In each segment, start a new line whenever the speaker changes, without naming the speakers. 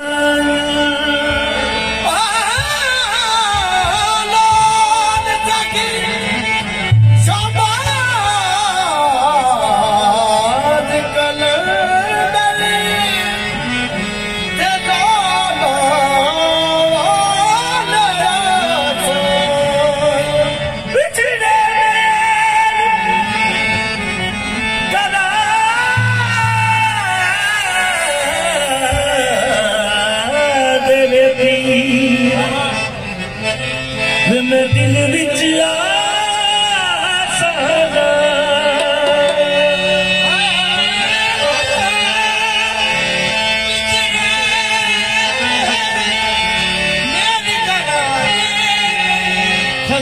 啊。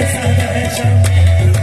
ऐसा ऐसा